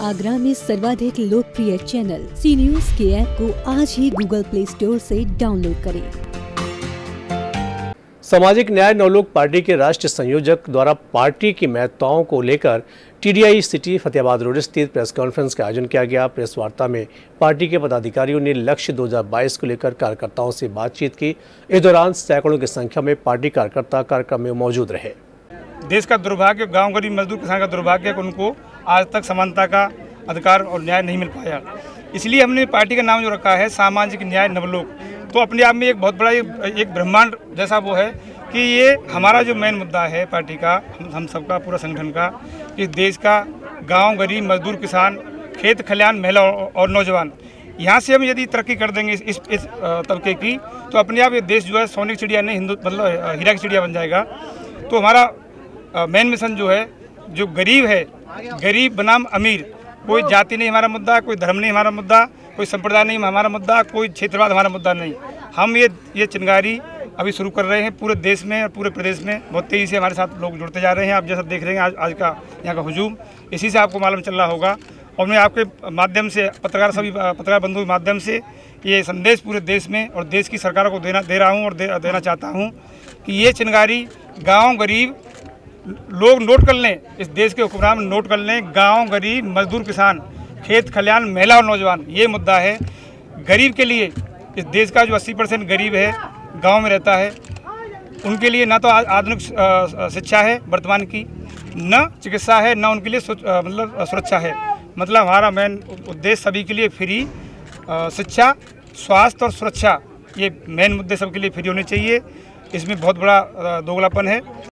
आगरा में सर्वाधिक लोकप्रिय चैनल सी न्यूज़ के ऐप को आज ही गूगल प्ले स्टोर से डाउनलोड करें। सामाजिक न्याय नवलोक पार्टी के राष्ट्रीय संयोजक द्वारा पार्टी की महत्ताओं को लेकर टीडीआई सिटी फतेहाबाद रोड स्थित प्रेस कॉन्फ्रेंस का आयोजन किया गया। प्रेस वार्ता में पार्टी के पदाधिकारियों ने लक्ष्य 2022 को लेकर कार्यकर्ताओं से बातचीत की। इस दौरान सैकड़ों की संख्या में पार्टी कार्यकर्ता कार्यक्रम में मौजूद रहे। देश का दुर्भाग्य गाँव गरीब मजदूर किसान का दुर्भाग्य कि उनको आज तक समानता का अधिकार और न्याय नहीं मिल पाया। इसलिए हमने पार्टी का नाम जो रखा है सामाजिक न्याय नवलोक। तो अपने आप में एक बहुत बड़ा एक ब्रह्मांड जैसा वो है कि ये हमारा जो मेन मुद्दा है पार्टी का हम हम सबका पूरा संगठन का इस देश का गाँव गरीब मजदूर किसान खेत खलिहान महिला और नौजवान यहाँ से हम यदि तरक्की कर देंगे इस इस, इस तबके की तो अपने आप ये देश जो है सोने की चिड़िया नहीं हिंदू मतलब हीरा की चिड़िया बन जाएगा। तो हमारा मेन मिशन जो है जो गरीब है गरीब बनाम अमीर कोई जाति नहीं हमारा मुद्दा कोई धर्म नहीं हमारा मुद्दा कोई संप्रदाय नहीं हमारा मुद्दा कोई क्षेत्रवाद हमारा मुद्दा नहीं। हम ये ये चिंगारी अभी शुरू कर रहे हैं पूरे देश में और पूरे प्रदेश में। बहुत तेज़ी से हमारे साथ लोग जुड़ते जा रहे हैं। आप जैसा देख रहे हैं आज आज का यहाँ का हजूम। इसी से आपको मालूम चल रहा होगा। और मैं आपके माध्यम से पत्रकार सभी पत्रकार बंधु के माध्यम से ये संदेश पूरे देश में और देश की सरकारों को देना दे रहा हूँ और दे, देना चाहता हूँ कि ये चिंगारी गाँव गरीब लोग नोट कर लें, इस देश के हुक्मरान नोट कर लें, गाँव गरीब, मजदूर किसान, खेत खलिहान, महिला और नौजवान, ये मुद्दा है। गरीब के लिए इस देश का जो 80 परसेंट गरीब है, गाँव में रहता है, उनके लिए ना तो आधुनिक शिक्षा है वर्तमान की, न चिकित्सा है, न उनके लिए मतलब सुरक्षा है। मतलब हमारा मेन उद्देश्य सभी के लिए फ्री शिक्षा, स्वास्थ्य और सुरक्षा, ये मेन मुद्दे सबके लिए फ्री होने चाहिए। इसमें बहुत बड़ा दोगलापन है।